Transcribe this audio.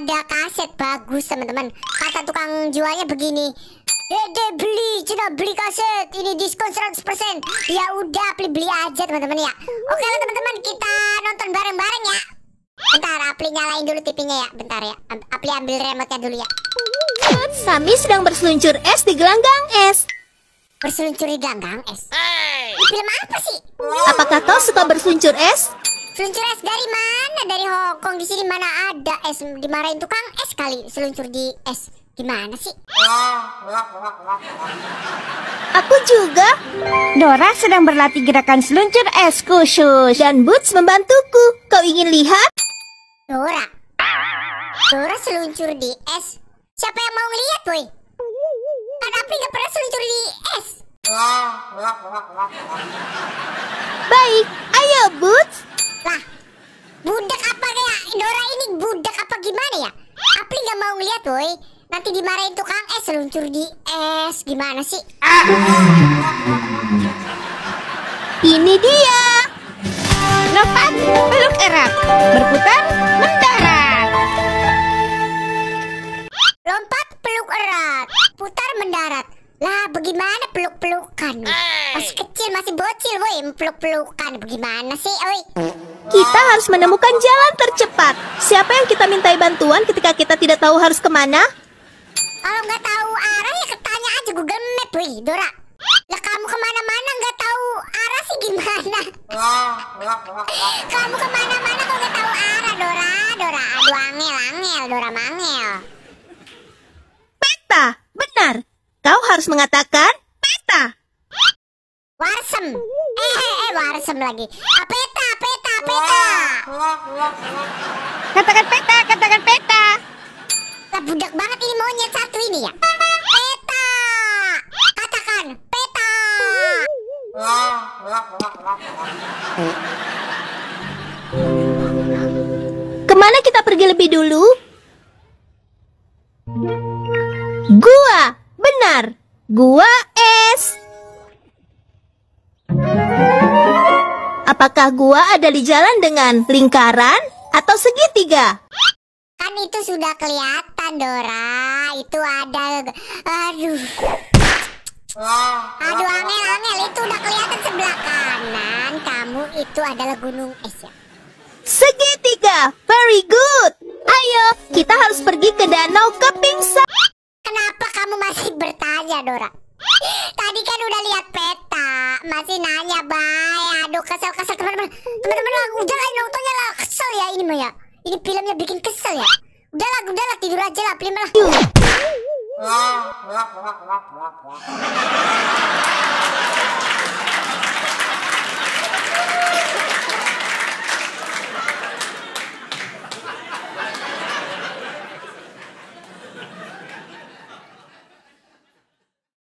ada kaset bagus teman-teman. Kata tukang jualnya begini. Dede beli, cina beli kaset, ini diskon 100% Ya udah, beli-beli aja teman-teman ya Oke lah teman-teman, kita nonton bareng-bareng ya Bentar, Apli nyalain dulu TV-nya ya Bentar ya, Apli ambil remote-nya dulu ya Kami sedang berseluncur es di gelanggang es Berseluncur di gelanggang es? Ini film apa sih? Apakah kau suka berseluncur es? Seluncur es dari mana? Dari Hongkong di sini mana ada es? Dimarahin tukang es kali seluncur di es. Gimana sih? Aku juga. Dora sedang berlatih gerakan seluncur es khusus. Dan Boots membantuku. Kau ingin lihat? Dora. Dora seluncur di es. Siapa yang mau ngeliat, boy? Kan Apri gak pernah seluncur di es. Baik, ayo Boots. Budak apa kayak Dora ini budak apa gimana ya? Apri gak mau ngeliat, boy. Nanti dimarahin tukang es seluncur di es. Gimana sih? Ini dia. Lompat, peluk erat. Berputar, mendarat. Lompat peluk erat, putar mendarat. Lah, bagaimana peluk-pelukan? Masih kecil, masih bocil, woi. Peluk-pelukan, bagaimana sih, woi? Kita harus menemukan jalan tercepat. Siapa yang kita mintai bantuan ketika kita tidak tahu harus ke mana? Kalau nggak tahu arah ya ketanya aja Google Map, woi, Dora. Lah kamu ke mana-mana nggak tahu arah sih gimana? kamu ke mana-mana kok nggak tahu arah, Dora, Dora. Aduh, angel, angel, Dora mangel. Peta, benar. Kau harus mengatakan peta. Warsem. Eh, eh, eh, warsem lagi. Peta. Katakan peta, katakan peta. Lah budak banget ini monyet satu ini ya. Peta. Katakan peta. Ke mana kita pergi lebih dulu? Gua, benar. Gua es. Apakah gua ada di jalan dengan lingkaran atau segitiga? Kan itu sudah kelihatan Dora. Itu ada aduh. Aduh angel angel itu udah kelihatan sebelah kanan. Kamu itu adalah gunung es ya. Segitiga, very good. Ayo, kita harus pergi ke danau Kepingsa. Kenapa kamu masih bertanya Dora? Tadi kan udah lihat peta, masih nanya bay. Aduh kesel kesel teman-teman. Teman-teman lah, udah lah nontonnya lah kesel ya ini mah ya. Ini filmnya bikin kesel ya. Udah lah, udah lah tidur aja lah film lah. Yuk.